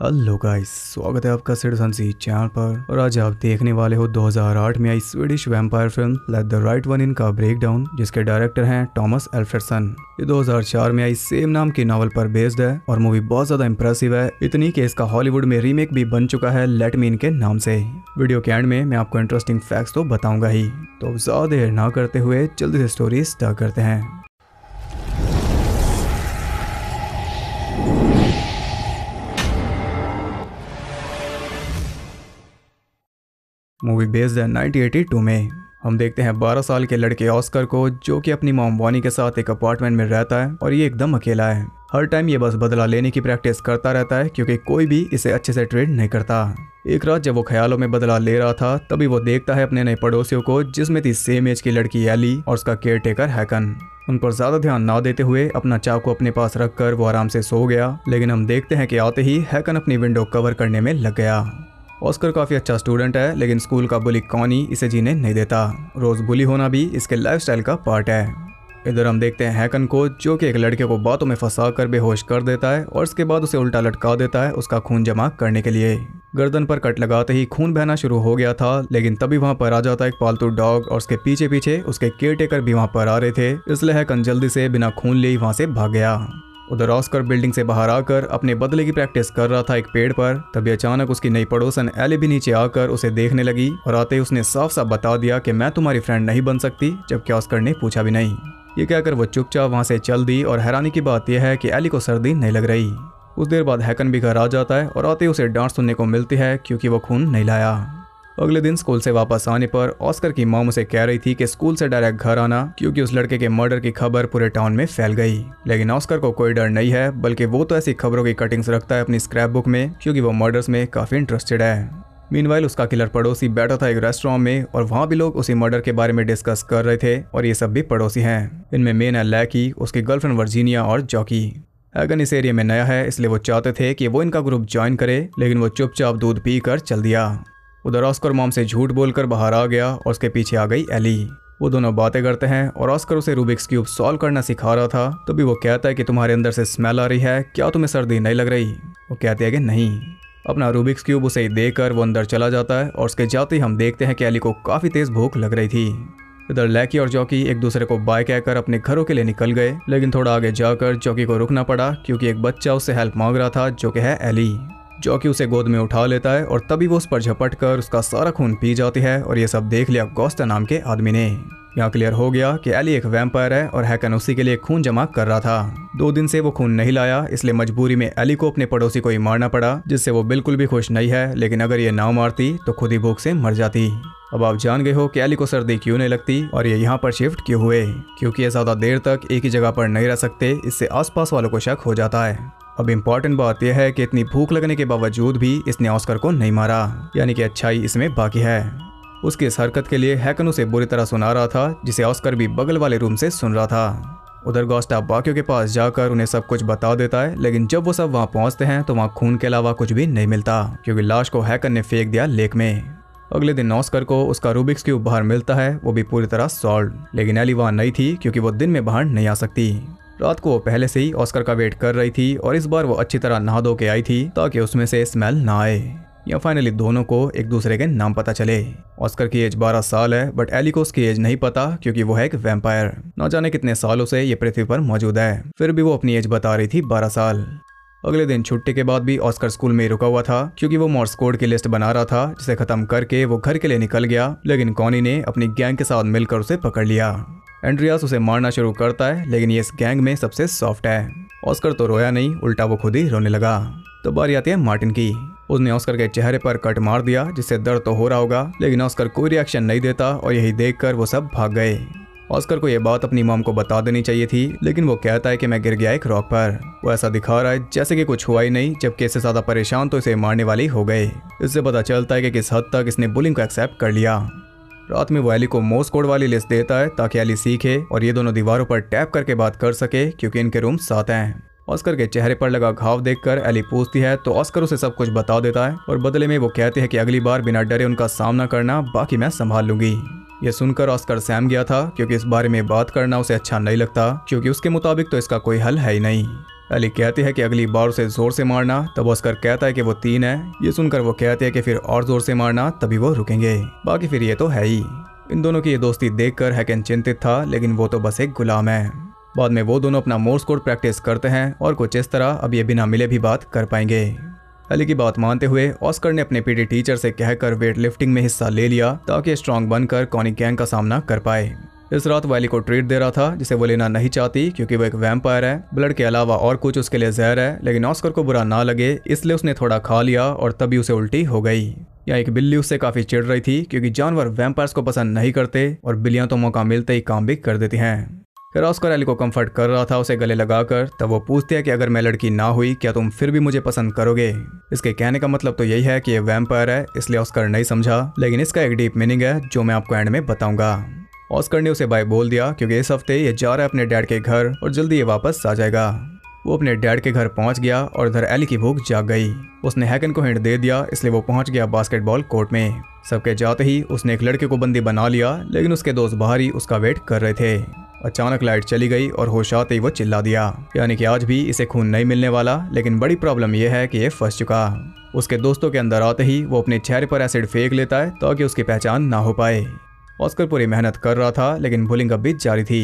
Hello guys, स्वागत है आपका सिटीजन सी चैनल पर। और आज आप देखने वाले हो 2008 में आई Swedish vampire film let the right one in का ब्रेकडाउन जिसके डायरेक्टर हैं टॉमस एल्फ्रेडसन। ये 2004 में आई सेम नाम की नॉवल पर बेस्ड है, और मूवी बहुत ज़्यादा इंप्रेसिव है। इतनी कि इसका हॉलीवुड में रीमेक भी बन चुका है लेट मीन के नाम से। वीडियो के एंड में मैं आपको इंटरेस्टिंग फैक्ट्स तो बताऊँगा ही। तो ज़्यादा देर ना करते हुए जल्दी से स्टोरी स्टार्ट करते हैं। मूवी बेस्ड है 1982 में। हम देखते हैं 12 साल के लड़के ऑस्कर को, जो कि अपनी मॉम वानी के साथ एक अपार्टमेंट में रहता है और ये एकदम अकेला है। हर टाइम ये बस बदला लेने की प्रैक्टिस करता रहता है, क्योंकि कोई भी इसे अच्छे से ट्रेड नहीं करता। एक रात जब वो ख्यालों में बदला ले रहा था, तभी वो देखता है अपने नए पड़ोसियों को, जिसमें थी सेम एज की लड़की एली और उसका केयर टेकर हैकन उन पर ज़्यादा ध्यान ना देते हुए अपना चाकू अपने पास रखकर वो आराम से सो गया, लेकिन हम देखते हैं कि आते ही हैकन अपनी विंडो कवर करने में लग गया। ऑस्कर काफ़ी अच्छा स्टूडेंट है, लेकिन स्कूल का बुली कॉनी इसे जीने नहीं देता। रोज बुली होना भी इसके लाइफस्टाइल का पार्ट है। इधर हम देखते हैं हैकन को, जो कि एक लड़के को बातों में फंसा कर बेहोश कर देता है, और उसके बाद उसे उल्टा लटका देता है उसका खून जमा करने के लिए। गर्दन पर कट लगाते ही खून बहना शुरू हो गया था, लेकिन तभी वहाँ पर आ जाता एक पालतू डॉग, और उसके पीछे पीछे उसके केयर टेकर भी वहाँ पर आ रहे थे। इसलिए हैकन जल्दी से बिना खून लिए वहाँ से भाग गया। उधर ऑस्कर बिल्डिंग से बाहर आकर अपने बदले की प्रैक्टिस कर रहा था एक पेड़ पर, तभी अचानक उसकी नई पड़ोसन एली भी नीचे आकर उसे देखने लगी और आते ही उसने साफ़ साफ़ बता दिया कि मैं तुम्हारी फ्रेंड नहीं बन सकती, जबकि ऑस्कर ने पूछा भी नहीं। ये कहकर वो चुपचाप वहाँ से चल दी और हैरानी की बात यह है कि एली को सर्दी नहीं लग रही। कुछ देर बाद हैकन भी घर आ जाता है और आते ही उसे डांट सुनने को मिलती है क्योंकि वो खून नहीं लाया। अगले दिन स्कूल से वापस आने पर ऑस्कर की मॉम उसे कह रही थी कि स्कूल से डायरेक्ट घर आना, क्योंकि उस लड़के के मर्डर की खबर पूरे टाउन में फैल गई। लेकिन ऑस्कर को कोई डर नहीं है, बल्कि वो तो ऐसी खबरों की कटिंग्स रखता है अपनी स्क्रैप बुक में, क्योंकि वो मर्डर्स में काफ़ी इंटरेस्टेड है। मीनवाइल उसका किलर पड़ोसी बैठा था एक रेस्टोरेंट में, और वहाँ भी लोग उसी मर्डर के बारे में डिस्कस कर रहे थे, और ये सब भी पड़ोसी हैं। इनमें मेन है लैकी उसकी गर्लफ्रेंड वर्जीनिया और जॉकी एगन इस एरिया में नया है, इसलिए वो चाहते थे कि वो इनका ग्रुप ज्वाइन करे, लेकिन वो चुपचाप दूध पी कर चल दिया। उधर ऑस्कर मॉम से झूठ बोलकर बाहर आ गया और उसके पीछे आ गई एली। वो दोनों बातें करते हैं और ऑस्कर उसे रूबिक्स क्यूब सॉल्व करना सिखा रहा था तभी वो कहता है कि तुम्हारे अंदर से स्मेल आ रही है, क्या तुम्हें सर्दी नहीं लग रही? वो कहते हैं कि नहीं। अपना रूबिक्स क्यूब उसे देकर वो अंदर चला जाता है और उसके जाते ही हम देखते हैं कि एली को काफ़ी तेज भूख लग रही थी। इधर लैकी और जॉकी एक दूसरे को बाय कहकर अपने घरों के लिए निकल गए, लेकिन थोड़ा आगे जाकर जॉकी को रुकना पड़ा, क्योंकि एक बच्चा उससे हेल्प मांग रहा था, जो कि है एली। जॉकी उसे गोद में उठा लेता है और तभी वो उस पर झपट कर उसका सारा खून पी जाती है और ये सब देख लिया गोस्ता नाम के आदमी ने। यहाँ क्लियर हो गया कि एली एक वैम्पायर है और हैकन उसी के लिए खून जमा कर रहा था। दो दिन से वो खून नहीं लाया, इसलिए मजबूरी में एली को अपने पड़ोसी को ही मारना पड़ा, जिससे वो बिल्कुल भी खुश नहीं है, लेकिन अगर ये ना मारती तो खुद ही भूख से मर जाती। अब आप जान गए हो कि एली को सर्दी क्यों नहीं लगती और ये यहाँ पर शिफ्ट क्यों हुए? क्योंकि ये ज़्यादा देर तक एक ही जगह पर नहीं रह सकते, इससे आसपास वालों को शक हो जाता है। अब इंपॉर्टेंट बात यह है कि इतनी भूख लगने के बावजूद भी इसने ऑस्कर को नहीं मारा, यानी कि अच्छाई इसमें बाकी है। उसकी इस हरकत के लिए हैकन उसे बुरी तरह सुना रहा था, जिसे ऑस्कर भी बगल वाले रूम से सुन रहा था। उधर गोस्टा बाकियों के पास जाकर उन्हें सब कुछ बता देता है, लेकिन जब वो सब वहाँ पहुँचते हैं तो वहाँ खून के अलावा कुछ भी नहीं मिलता, क्योंकि लाश को हैकन ने फेंक दिया लेक में। अगले दिन ऑस्कर को उसका रूबिक्स क्यूब बाहर मिलता है, वो भी पूरी तरह सॉल्व लेकिन एली वहाँ नहीं थी, क्योंकि वो दिन में बाहर नहीं आ सकती। रात को वो पहले से ही ऑस्कर का वेट कर रही थी और इस बार वो अच्छी तरह नहा धो के आई थी ताकि उसमें से स्मेल ना आए। या फाइनली दोनों को एक दूसरे के नाम पता चले। ऑस्कर की एज 12 साल है बट एली को उसकी एज नहीं पता क्योंकि वो है एक वैम्पायर न जाने कितने सालों से ये पृथ्वी पर मौजूद है। फिर भी वो अपनी एज बता रही थी 12 साल। अगले दिन छुट्टी के बाद भी ऑस्कर स्कूल में रुका हुआ था, क्योंकि वो मॉर्स कोड की लिस्ट बना रहा था, जिसे खत्म करके वो घर के लिए निकल गया, लेकिन कॉनी ने अपनी गैंग के साथ मिलकर उसे पकड़ लिया। एंड्रियास उसे मारना शुरू करता है, लेकिन ये इस गैंग में सबसे सॉफ्ट है। ऑस्कर तो रोया नहीं, उल्टा वो खुद ही रोने लगा। तो बारी आती है मार्टिन की। उसने ऑस्कर के चेहरे पर कट मार दिया, जिससे दर्द तो हो रहा होगा, लेकिन ऑस्कर कोई रिएक्शन नहीं देता, और यही देखकर वो सब भाग गए। ऑस्कर को यह बात अपनी मॉम को बता देनी चाहिए थी, लेकिन वो कहता है कि मैं गिर गया एक रॉक पर। वो ऐसा दिखा रहा है, जैसे कि कुछ हुआ ही नहीं, जबकि इससे ज़्यादा परेशान तो इसे मारने वाली हो गए। इससे पता चलता है कि किस हद तक इसने बुलिंग को एक्सेप्ट कर लिया। रात में वो एली को मोस कोड वाली लिस्ट देता है ताकि एली सीखे और ये दोनों दीवारों पर टैप करके बात कर सके, क्योंकि इनके रूम साथ हैं। ऑस्कर के चेहरे पर लगा घाव देखकर एली पूछती है तो ऑस्कर उसे सब कुछ बता देता है और बदले में वो कहते हैं कि अगली बार बिना डरे उनका सामना करना बाकी मैं संभाल लूँगी। ये सुनकर ऑस्कर सैम गया था, क्योंकि इस बारे में बात करना उसे अच्छा नहीं लगता, क्योंकि उसके मुताबिक तो इसका कोई हल है ही नहीं। एली कहती है कि अगली बार उसे ज़ोर से मारना, तब ऑस्कर कहता है कि वो तीन है। ये सुनकर वो कहते हैं कि फिर और ज़ोर से मारना, तभी वो रुकेंगे। बाकी फिर ये तो है ही। इन दोनों की ये दोस्ती देखकर हैकन चिंतित था, लेकिन वो तो बस एक गुलाम है। बाद में वो दोनों अपना मोर्स कोड प्रैक्टिस करते हैं और कुछ इस तरह अब ये बिना मिले भी बात कर पाएँगे। अली की बात मानते हुए ऑस्कर ने अपने पीटी टीचर से कहकर वेट लिफ्टिंग में हिस्सा ले लिया, ताकि स्ट्रांग बनकर कॉनी गैंग का सामना कर पाए। इस रात वैली को ट्रीट दे रहा था, जिसे वो लेना नहीं चाहती, क्योंकि वो एक वैम्पायर है। ब्लड के अलावा और कुछ उसके लिए जहर है, लेकिन ऑस्कर को बुरा ना लगे, इसलिए उसने थोड़ा खा लिया और तभी उसे उल्टी हो गई। या एक बिल्ली उससे काफ़ी चिढ़ रही थी, क्योंकि जानवर वैम्पायर्स को पसंद नहीं करते और बिल्लियाँ तो मौका मिलते ही काम भी कर देती हैं। फिर ऑस्कर एली को कंफर्ट कर रहा था उसे गले लगाकर, तब वो पूछती है कि अगर मैं लड़की ना हुई, क्या तुम फिर भी मुझे पसंद करोगे? इसके कहने का मतलब तो यही है कि ये वैम्पायर है, इसलिए ऑस्कर नहीं समझा, लेकिन इसका एक डीप मीनिंग है, जो मैं आपको एंड में बताऊँगा। ऑस्कर ने उसे बाय बोल दिया, क्योंकि इस हफ़्ते ये जा रहा है अपने डैड के घर और जल्दी ये वापस आ जाएगा। वो अपने डैड के घर पहुँच गया और इधर एली की भूख जाग गई। उसने हैकन को हिंट दे दिया, इसलिए वो पहुँच गया बास्केटबॉल कोर्ट में। सबके जाते ही उसने एक लड़के को बंदी बना लिया, लेकिन उसके दोस्त बाहर ही उसका वेट कर रहे थे। अचानक लाइट चली गई और होश आते ही वो चिल्ला दिया। यानी कि आज भी इसे खून नहीं मिलने वाला, लेकिन बड़ी प्रॉब्लम यह है कि ये फंस चुका। उसके दोस्तों के अंदर आते ही वो अपने चेहरे पर एसिड फेंक लेता है ताकि उसकी पहचान ना हो पाए। ऑस्कर पूरी मेहनत कर रहा था, लेकिन बुलिंग अब भी जारी थी।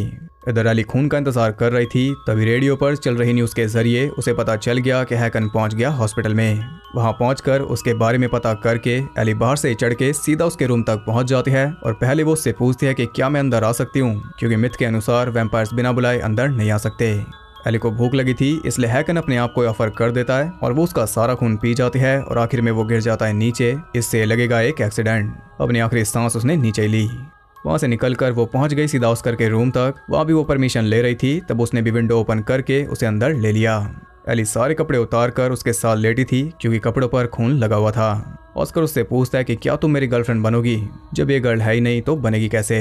इधर अली खून का इंतज़ार कर रही थी, तभी रेडियो पर चल रही न्यूज़ के ज़रिए उसे पता चल गया कि हैकन पहुँच गया हॉस्पिटल में। वहाँ पहुंचकर उसके बारे में पता करके अली बाहर से चढ़ के सीधा उसके रूम तक पहुँच जाती है और पहले वो उससे पूछती है कि क्या मैं अंदर आ सकती हूँ, क्योंकि मिथ के अनुसार वैम्पायर्स बिना बुलाए अंदर नहीं आ सकते। एली को भूख लगी थी, इसलिए हैकन अपने आप को ऑफ़र कर देता है और वो उसका सारा खून पी जाती है और आखिर में वो गिर जाता है नीचे, इससे लगेगा एक एक्सीडेंट अपनी आखिरी सांस उसने नीचे ली। वहाँ से निकलकर वो पहुँच गई सीधा ऑस्कर के रूम तक। वहाँ भी वो परमिशन ले रही थी, तब उसने भी विंडो ओपन करके उसे अंदर ले लिया। एली सारे कपड़े उतार कर उसके साथ लेटी थी, क्योंकि कपड़ों पर खून लगा हुआ था। ऑस्कर उससे पूछता है कि क्या तुम मेरी गर्लफ्रेंड बनोगी? जब ये गर्ल है ही नहीं तो बनेगी कैसे?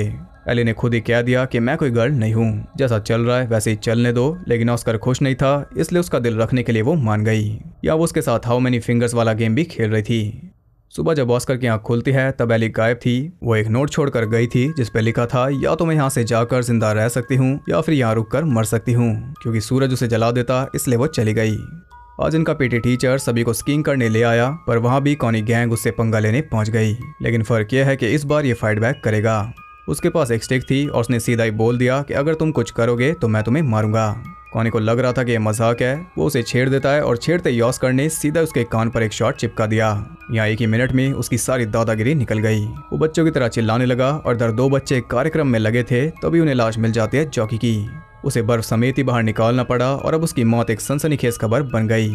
एली ने खुद ही कह दिया कि मैं कोई गर्ल नहीं हूँ। जैसा चल रहा है, वैसे ही चलने दो, लेकिन ऑस्कर खुश नहीं था, इसलिए उसका दिल रखने के लिए वो मान गई। या वो उसके साथ हाउ मेनी फिंगर्स वाला गेम भी खेल रही थी। सुबह जब ऑस्कर की आँख खुलती है, तब एली गायब थी। वो एक नोट छोड़कर गई थी, जिस पे लिखा था, या तो मैं यहाँ से जाकर ज़िंदा रह सकती हूँ, या फिर यहाँ रुक कर मर सकती हूँ, क्योंकि सूरज उसे जला देता, इसलिए वो चली गई। आज इनका पीटी टीचर सभी को स्कीइंग करने ले आया, पर वहाँ भी कौनी गैंग उससे पंगा लेने पहुँच गई। लेकिन फ़र्क यह है कि इस बार ये फाइट बैक करेगा। उसके पास एक स्टिक थी और उसने सीधा ही बोल दिया कि अगर तुम कुछ करोगे तो मैं तुम्हें मारूँगा। कौनी को लग रहा था कि यह मज़ाक है, वो उसे छेड़ देता है और छेड़ते ऑस्कर ने सीधा उसके कान पर एक शॉट चिपका दिया। यहाँ एक ही मिनट में उसकी सारी दादागिरी निकल गई। वो बच्चों की तरह चिल्लाने लगा और दर दो बच्चे कार्यक्रम में लगे थे, तभी उन्हें लाश मिल जाती है चौकी की। उसे बर्फ़ समेत ही बाहर निकालना पड़ा और अब उसकी मौत एक सनसनीखेज खबर बन गई।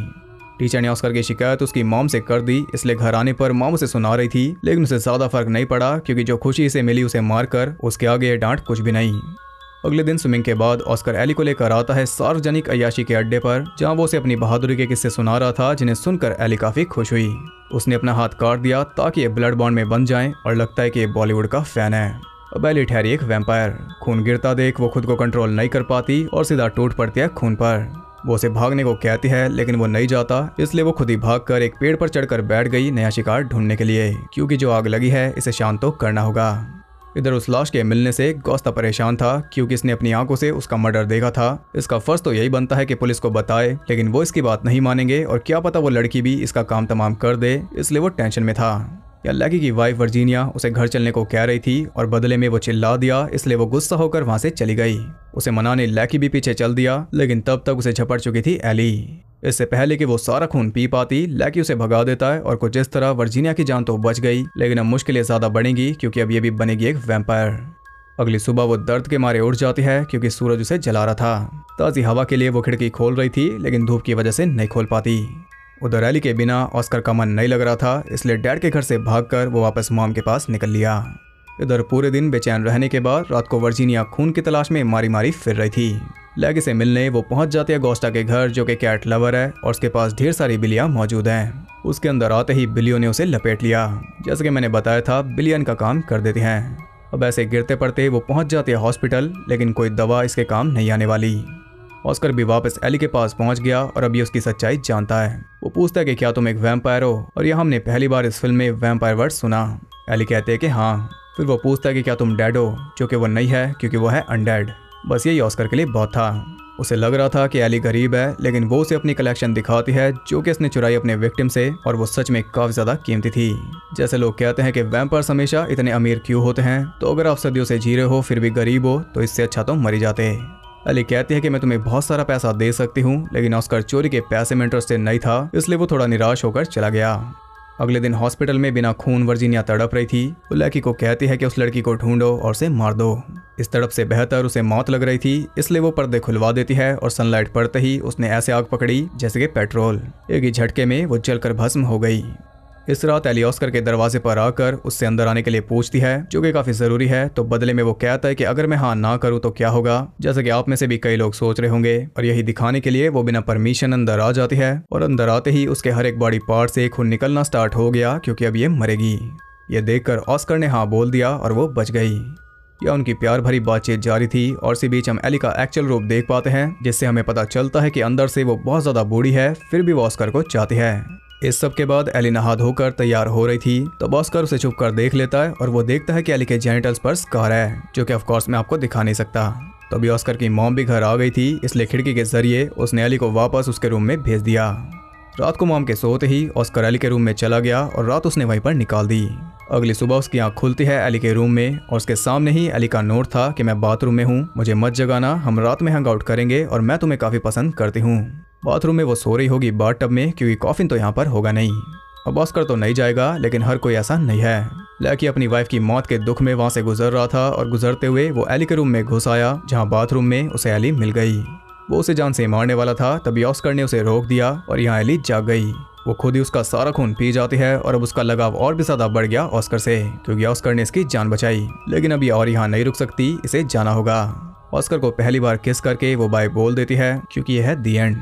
टीचर ने ऑस्कर की शिकायत उसकी मॉम से कर दी, इसलिए घर आने पर मॉम उसे सुना रही थी, लेकिन उसे ज़्यादा फ़र्क नहीं पड़ा, क्योंकि जो खुशी से मिली उसे मारकर, उसके आगे डांट कुछ भी नहीं। अगले दिन स्विमिंग के बाद ऑस्कर एली को लेकर आता है सार्वजनिक अयाशी के अड्डे पर, जहाँ वो उसे अपनी बहादुरी के किस्से सुना रहा था, जिन्हें सुनकर एली काफ़ी खुश हुई। उसने अपना हाथ काट दिया, ताकि ये ब्लड बॉन्ड में बन जाए, और लगता है कि ये बॉलीवुड का फ़ैन है। अब एली ठहरी एक वैम्पायर खून गिरता देख वो खुद को कंट्रोल नहीं कर पाती, और सीधा टूट पड़ती है खून पर। वो उसे भागने को कहती है, लेकिन वो नहीं जाता, इसलिए वो खुद ही भागकर एक पेड़ पर चढ़कर बैठ गई नया शिकार ढूँढने के लिए। क्योंकि जो आग लगी है, इसे शांत तो करना होगा। इधर उस लाश के मिलने से गौस्ता परेशान था, क्योंकि इसने अपनी आँखों से उसका मर्डर देखा था। इसका फ़र्ज़ तो यही बनता है कि पुलिस को बताए, लेकिन वो इसकी बात नहीं मानेंगे, और क्या पता वो लड़की भी इसका काम तमाम कर दे, इसलिए वो टेंशन में था। या लैकी की वाइफ वर्जीनिया उसे घर चलने को कह रही थी और बदले में वो चिल्ला दिया, इसलिए वो गुस्सा होकर वहाँ से चली गई। उसे मनाने लैकी भी पीछे चल दिया, लेकिन तब तक उसे झपट चुकी थी एली। इससे पहले कि वो सारा खून पी पाती लैकी उसे भगा देता है और कुछ इस तरह वर्जीनिया की जान तो बच गई, लेकिन अब मुश्किलें ज़्यादा बढ़ेंगी, क्योंकि अब ये भी बनेगी एक वैम्पायर अगली सुबह वो दर्द के मारे उठ जाती है, क्योंकि सूरज उसे जला रहा था। ताज़ी हवा के लिए वो खिड़की खोल रही थी, लेकिन धूप की वजह से नहीं खोल पाती। उधर एली के बिना ऑस्कर का मन नहीं लग रहा था, इसलिए डैड के घर से भागकर वो वापस मॉम के पास निकल लिया। इधर पूरे दिन बेचैन रहने के बाद रात को वर्जीनिया खून की तलाश में मारी मारी फिर रही थी। लैगी से मिलने वो पहुँच जाती है गोस्टा के घर, जो कि कैट लवर है, और उसके पास ढेर सारी बिलियाँ मौजूद हैं। उसके अंदर आते ही बिलियों ने उसे लपेट लिया। जैसे कि मैंने बताया था बिलियन का काम कर देते हैं। अब ऐसे गिरते पड़ते वो पहुँच जाती है हॉस्पिटल, लेकिन कोई दवा इसके काम नहीं आने वाली। ऑस्कर भी वापस एली के पास पहुँच गया और अभी उसकी सच्चाई जानता है। वो पूछता है कि क्या तुम एक वैम्पायर हो? और यह हमने पहली बार इस फ़िल्म में वैम्पायर वर्ड सुना। एली कहते हैं कि हाँ। फिर वो पूछता है कि क्या तुम डैड हो? जो कि वो नहीं है, क्योंकि वो है अनडेड बस यही ऑस्कर के लिए बहुत था। उसे लग रहा था कि एली गरीब है, लेकिन वो उसे अपनी कलेक्शन दिखाती है, जो कि उसने चुराई अपने विक्टिम से, और वो सच में काफ़ी ज़्यादा कीमती थी। जैसे लोग कहते हैं कि वैम्पर्स हमेशा इतने अमीर क्यों होते हैं? तो अगर आप सदियों से जी रहे हो, फिर भी गरीब हो तो इससे अच्छा तो मरी जाते। अली कहती है कि मैं तुम्हें बहुत सारा पैसा दे सकती हूँ, लेकिन ऑस्कर चोरी के पैसे में इंटरेस्टेड नहीं था, इसलिए वो थोड़ा निराश होकर चला गया। अगले दिन हॉस्पिटल में बिना खून वर्जीनिया तड़प रही थी। वो लड़की को कहती है कि उस लड़की को ढूंढो और उसे मार दो। इस तड़प से बेहतर उसे मौत लग रही थी, इसलिए वो पर्दे खुलवा देती है और सनलाइट पड़ते ही उसने ऐसे आग पकड़ी, जैसे कि पेट्रोल एक ही झटके में वो जलकर भस्म हो गई। इस रात एली ऑस्कर के दरवाजे पर आकर उससे अंदर आने के लिए पूछती है, जो कि काफ़ी ज़रूरी है तो बदले में वो कहता है कि अगर मैं हाँ ना करूँ तो क्या होगा? जैसे कि आप में से भी कई लोग सोच रहे होंगे, और यही दिखाने के लिए वो बिना परमिशन अंदर आ जाती है, और अंदर आते ही उसके हर एक बॉडी पार्ट से खून निकलना स्टार्ट हो गया, क्योंकि अब ये मरेगी। ये देखकर ऑस्कर ने हाँ बोल दिया, और वो बच गई। या उनकी प्यार भरी बातचीत जारी थी, और इसी बीच हम एली का एक्चुअल रूप देख पाते हैं, जिससे हमें पता चलता है कि अंदर से वो बहुत ज़्यादा बूढ़ी है, फिर भी वो ऑस्कर को चाहती है। इस सब के बाद एली नहा धोकर तैयार हो रही थी तो बॉस्कर उसे छुप कर देख लेता है और वो देखता है कि एली के जेनिटल्स पर स्कार है, जो कि ऑफकोर्स मैं आपको दिखा नहीं सकता। तो अभी ऑस्कर की मॉम भी घर आ गई थी, इसलिए खिड़की के ज़रिए उसने एली को वापस उसके रूम में भेज दिया। रात को मॉम के सोते ही ऑस्कर एली के रूम में चला गया और रात उसने वहीं पर निकाल दी। अगली सुबह उसकी आँख खुलती है एली के रूम में और उसके सामने ही एली का नोट था कि मैं बाथरूम में हूँ, मुझे मत जगाना, हम रात में हंग आउट करेंगे और मैं तुम्हें काफ़ी पसंद करती हूँ। बाथरूम में वो सो रही होगी बाथ टब में, क्योंकि कॉफिन तो यहाँ पर होगा नहीं। अब ऑस्कर तो नहीं जाएगा, लेकिन हर कोई ऐसा नहीं है। लैकी अपनी वाइफ की मौत के दुख में वहाँ से गुजर रहा था, और गुजरते हुए वो एली के रूम में घुस आया, जहाँ बाथरूम में उसे एली मिल गई। वो उसे जान से मारने वाला था, तभी ऑस्कर ने उसे रोक दिया, और यहाँ एली जाग गई। वो खुद ही उसका सारा खून पी जाती है, और अब उसका लगाव और भी ज़्यादा बढ़ गया ऑस्कर से, क्योंकि ऑस्कर ने इसकी जान बचाई। लेकिन अभी और यहाँ नहीं रुक सकती, इसे जाना होगा। ऑस्कर को पहली बार किस करके वो बाय बोल देती है, क्योंकि यह है दी एंड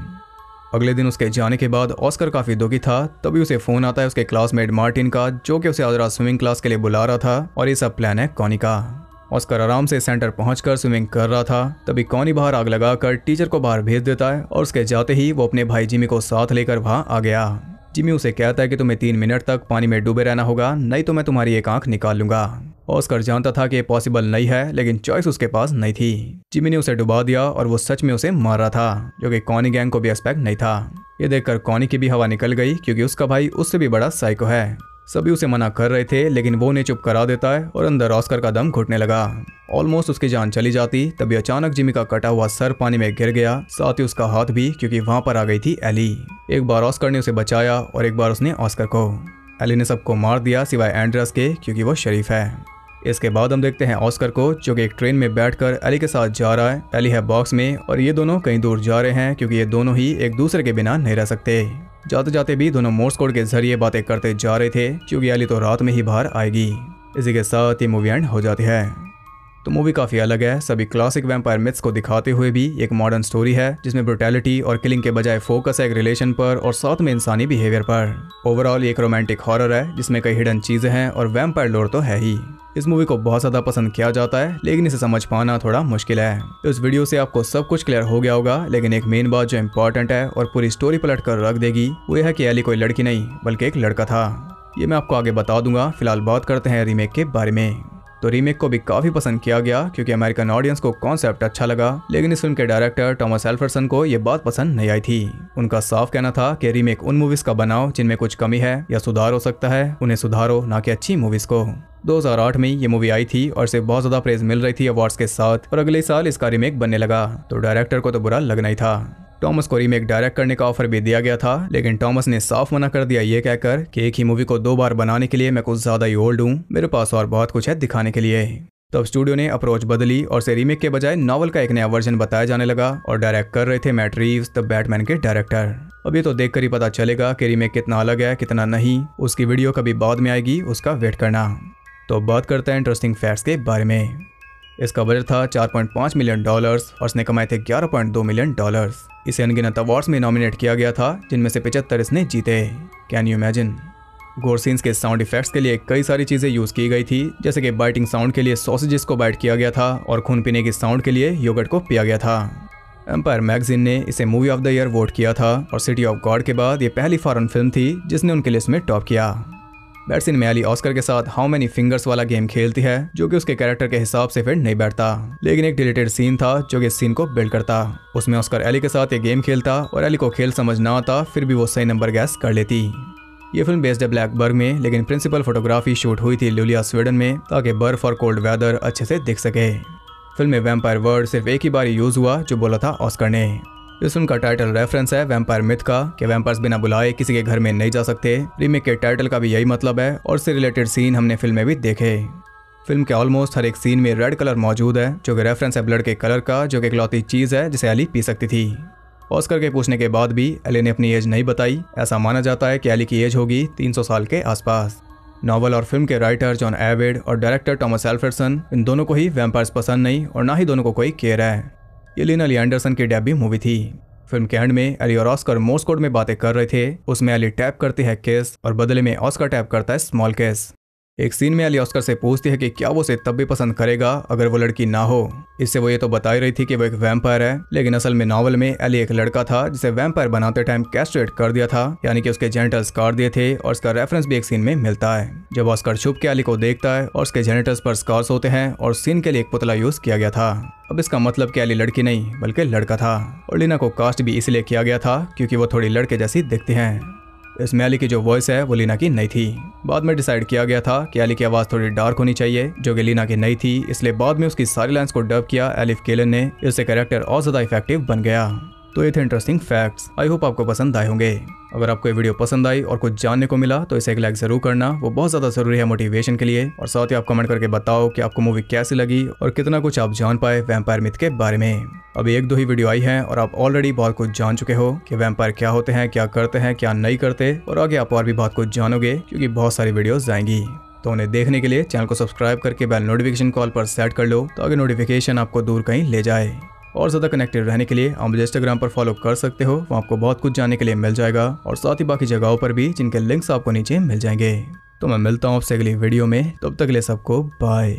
अगले दिन उसके जाने के बाद ऑस्कर काफ़ी दुखी था। तभी उसे फ़ोन आता है उसके क्लासमेट मार्टिन का, जो कि उसे आज रात स्विमिंग क्लास के लिए बुला रहा था, और ये सब प्लान है कॉनी का ऑस्कर आराम से सेंटर पहुंचकर स्विमिंग कर रहा था। तभी कॉनी बाहर आग लगाकर टीचर को बाहर भेज देता है, और उसके जाते ही वो अपने भाई जिमी को साथ लेकर वहाँ आ गया। जिमी उसे कहता है कि तुम्हें तीन मिनट तक पानी में डूबे रहना होगा, नहीं तो मैं तुम्हारी एक आँख निकाल लूँगा। ऑस्कर जानता था कि ये पॉसिबल नहीं है, लेकिन चॉइस उसके पास नहीं थी। जिमी ने उसे डुबा दिया और वो सच में उसे मार रहा था, जो कि कॉनी गैंग को भी एक्सपेक्ट नहीं था। ये देखकर कॉनी की भी हवा निकल गई, क्योंकि उसका भाई उससे भी बड़ा साइको है। सभी उसे मना कर रहे थे, लेकिन वो उन्हें चुप करा देता है और अंदर ऑस्कर का दम घुटने लगा। ऑलमोस्ट उसकी जान चली जाती, तभी अचानक जिमी का कटा हुआ सर पानी में गिर गया, साथ ही उसका हाथ भी, क्योंकि वहाँ पर आ गई थी एली एक बार ऑस्कर ने उसे बचाया और एक बार उसने ऑस्कर को। एली ने सबको मार दिया, सिवाय एंड्रस के, क्योंकि वो शरीफ है। इसके बाद हम देखते हैं ऑस्कर को, जो कि एक ट्रेन में बैठकर एली के साथ जा रहा है। एली है बॉक्स में और ये दोनों कहीं दूर जा रहे हैं, क्योंकि ये दोनों ही एक दूसरे के बिना नहीं रह सकते। जाते जाते भी दोनों मोर्स कोड के ज़रिए बातें करते जा रहे थे, क्योंकि अली तो रात में ही बाहर आएगी। इसी के साथ ही मूवी एंड हो जाती है। तो मूवी काफ़ी अलग है। सभी क्लासिक वैम्पायर मिथ्स को दिखाते हुए भी एक मॉडर्न स्टोरी है, जिसमें ब्रुटैलिटी और किलिंग के बजाय फोकस है एक रिलेशन पर और साथ में इंसानी बिहेवियर पर। ओवरऑल एक रोमांटिक हॉरर है, जिसमें कई हिडन चीज़ें हैं और वैम्पायर लोर तो है ही। इस मूवी को बहुत ज़्यादा पसंद किया जाता है, लेकिन इसे समझ पाना थोड़ा मुश्किल है। तो इस वीडियो से आपको सब कुछ क्लियर हो गया होगा, लेकिन एक मेन बात जो इम्पोर्टेंट है और पूरी स्टोरी पलट कर रख देगी, वो यह है कि एली कोई लड़की नहीं, बल्कि एक लड़का था। ये मैं आपको आगे बता दूँगा, फ़िलहाल बात करते हैं रीमेक के बारे में। तो रीमेक को भी काफ़ी पसंद किया गया, क्योंकि अमेरिकन ऑडियंस को कॉन्सेप्ट अच्छा लगा। लेकिन इस फ़िल्म के डायरेक्टर टॉमस एल्फरसन को यह बात पसंद नहीं आई थी। उनका साफ़ कहना था कि रीमेक उन मूवीज़ का बनाओ जिनमें कुछ कमी है या सुधार हो सकता है। उन्हें सुधारो, ना कि अच्छी मूवीज़ को। 2008 में ये मूवी आई थी और इसे बहुत ज़्यादा प्रेज मिल रही थी अवार्ड्स के साथ, और अगले साल इसका रीमेक बनने लगा। तो डायरेक्टर को तो बुरा लगना ही था। टॉमस को रीमेक डायरेक्ट करने का ऑफ़र भी दिया गया था, लेकिन टॉमस ने साफ़ मना कर दिया ये कहकर कि एक ही मूवी को दो बार बनाने के लिए मैं कुछ ज़्यादा ही ओल्ड हूँ, मेरे पास और बहुत कुछ है दिखाने के लिए। तब स्टूडियो ने अप्रोच बदली और से रीमेक के बजाय नॉवल का एक नया वर्जन बताया जाने लगा और डायरेक्ट कर रहे थे मैट रीव्स द बैटमैन के डायरेक्टर ये तो देख कर ही पता चलेगा कि रीमेक कितना अलग है, कितना नहीं, उसकी वीडियो कभी बाद में आएगी, उसका वेट करना। तो बात करते हैं इंटरेस्टिंग फैक्ट्स के बारे में। इसका बजट था 4.5 मिलियन डॉलर्स और इसने कमाए थे 11.2 मिलियन डॉलर्स इसे अनगिनत अवार्ड्स में नॉमिनेट किया गया था, जिनमें से पिछहत्तर इसने जीते। कैन यू इमेजिन गोरसीन्स के साउंड इफेक्ट्स के लिए कई सारी चीज़ें यूज़ की गई थी, जैसे कि बाइटिंग साउंड के लिए सॉसेजेस को बाइट किया गया था और खून पीने की साउंड के लिए योगर्ट को पिया गया था। एम्पायर मैगजीन ने इसे movie of the year vote किया था और सिटी ऑफ़ गॉड के बाद ये पहली फॉरन फ़िल्म थी, जिसने उनके लिस्ट में टॉप किया। बैट सीन में एली ऑस्कर के साथ हाउ मेनी फिंगर्स वाला गेम खेलती है, जो कि उसके कैरेक्टर के हिसाब से फिर नहीं बैठता। लेकिन एक डिलीटेड सीन था, जो कि सीन को बिल्ड करता। उसमें ऑस्कर एली के साथ एक गेम खेलता और एली को खेल समझ ना आता, फिर भी वो सही नंबर गैस कर लेती। ये फ़िल्म बेस्ड है ब्लैकबर्ग में, लेकिन प्रिंसिपल फोटोग्राफी शूट हुई थी लुलिया स्वीडन में, ताकि बर्फ़ और कोल्ड वेदर अच्छे से दिख सके। फ़िल्म में वैम्पायर वर्ड सिर्फ़ एक ही बार यूज़ हुआ, जो बोला था ऑस्कर ने। इस फ़िल्म का टाइटल रेफरेंस है वैम्पायर मिथ का, कि वैम्पायर्स बिना बुलाए किसी के घर में नहीं जा सकते। रीमेक के टाइटल का भी यही मतलब है, और इससे रिलेटेड सीन हमने फ़िल्म में भी देखे। फ़िल्म के ऑलमोस्ट हर एक सीन में रेड कलर मौजूद है, जो कि रेफरेंस है ब्लड के कलर का, जो कि इकलौती चीज़ है, जिसे एली पी सकती थी। ऑस्कर के पूछने के बाद भी एली ने अपनी एज नहीं बताई। ऐसा माना जाता है कि एली की एज होगी 300 साल के आसपास। नॉवल और फ़िल्म के राइटर जॉन एविड और डायरेक्टर टॉमस एल्फरसन इन दोनों को ही वैम्पायर्स पसंद नहीं, और ना ही दोनों को कोई केयर है। ये लीना ली एंडरसन की डेब्यू मूवी थी। फ़िल्म के एंड में अली और ऑस्कर मोर्स कोड में बातें कर रहे थे, उसमें अली टैप करती है केस और बदले में ऑस्कर टैप करता है स्मॉल केस। एक सीन में अली ऑस्कर से पूछती है कि क्या वो उसे तब भी पसंद करेगा अगर वो लड़की ना हो। इससे वो ये तो बता ही रही थी कि वो एक वैम्पायर है, लेकिन असल में नॉवल में एली एक लड़का था जिसे वैम्पायर बनाते टाइम कैस्ट्रेट कर दिया था, यानी कि उसके जेनिटल्स काट दिए थे और उसका रेफरेंस भी एक सीन में मिलता है। जब ऑस्कर छुप के अली को देखता है और उसके जेनिटल्स पर स्कार्स होते हैं और सीन के लिए एक पुतला यूज़ किया गया था। अब इसका मतलब कि अली लड़की नहीं, बल्कि लड़का था। और लीना को कास्ट भी इसलिए किया गया था क्योंकि वो थोड़ी लड़के जैसी दिखती हैं। इसमें अली की जो वॉइस है, वो लीना की नहीं थी। बाद में डिसाइड किया गया था कि अली की आवाज़ थोड़ी डार्क होनी चाहिए, जो कि लीना की नहीं थी। इसलिए बाद में उसकी सारी लाइन्स को डब किया एलिफ केलन ने। इससे कैरेक्टर और ज़्यादा इफ़ेक्टिव बन गया। तो ये थे इंटरेस्टिंग फैक्ट्स आई होप आपको पसंद आए होंगे। अगर आपको ये वीडियो पसंद आई और कुछ जानने को मिला तो इसे एक लाइक ज़रूर करना। वो बहुत ज़्यादा ज़रूरी है मोटिवेशन के लिए। और साथ ही आप कमेंट करके बताओ कि आपको मूवी कैसी लगी और कितना कुछ आप जान पाए वैम्पायर मिथ के बारे में। अभी एक दो ही वीडियो आई है और आप ऑलरेडी बहुत कुछ जान चुके हो कि वैम्पायर क्या होते हैं, क्या करते हैं, क्या नहीं करते। और आगे आप और भी बहुत कुछ जानोगे, क्योंकि बहुत सारी वीडियोस आएँगी। तो उन्हें देखने के लिए चैनल को सब्सक्राइब करके बेल नोटिफिकेशन कॉल पर सेट कर लो तो आगे नोटिफिकेशन आपको दूर कहीं ले जाए। और ज़्यादा कनेक्टेड रहने के लिए आप मुझे इंस्टाग्राम पर फॉलो कर सकते हो। वहाँ आपको बहुत कुछ जानने के लिए मिल जाएगा और साथ ही बाकी जगहों पर भी जिनके लिंक्स आपको नीचे मिल जाएँगे। तो मैं मिलता हूँ आपसे अगली वीडियो में। तब तक ले सबको बाय